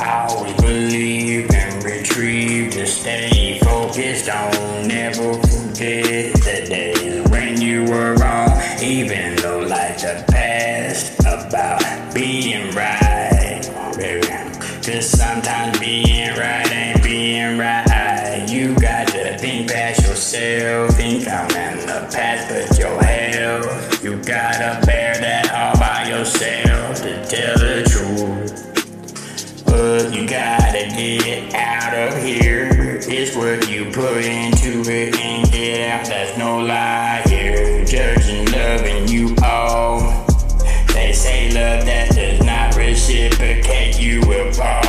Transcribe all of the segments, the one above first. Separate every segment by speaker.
Speaker 1: Always believe and retrieve to stay focused on. Never forget the days when you were wrong, even though life's a past about being right. Cause sometimes get out of here. It's what you put into it and get out. That's no lie here. Judging, loving you all. They say love that does not reciprocate, you will fall.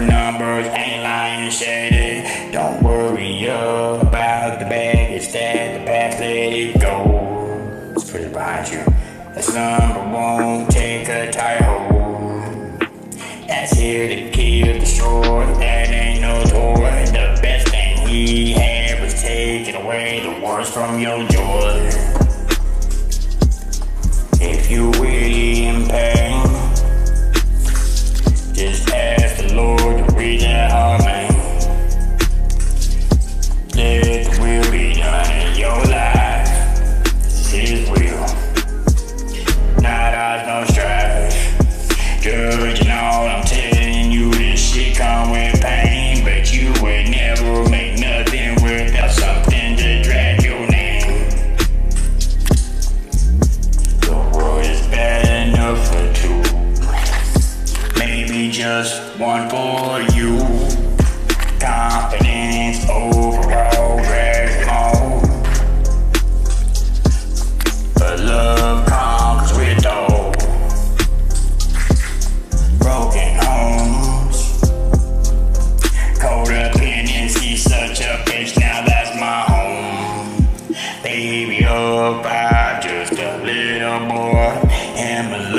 Speaker 1: Numbers, ain't lying shady. Don't worry about the bag, it's that the past, let it go. Let's put it behind you. The slumber won't take a tight hold. That's here to kill, destroy. That ain't no toy. The best thing he had was taking away the worst from your joy. But you would never make nothing without something to drag your name. The is bad enough for two. Maybe just one for you. Am a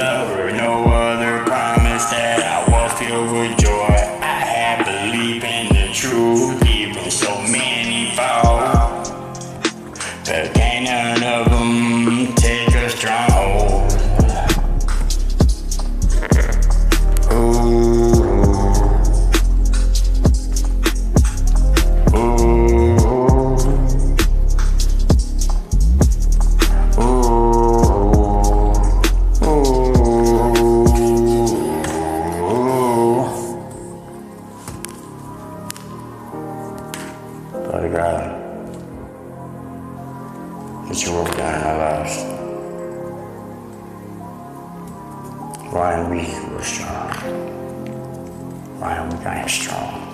Speaker 1: Father God, that you work down in our lives. Why are we we're strong? Why are we am strong?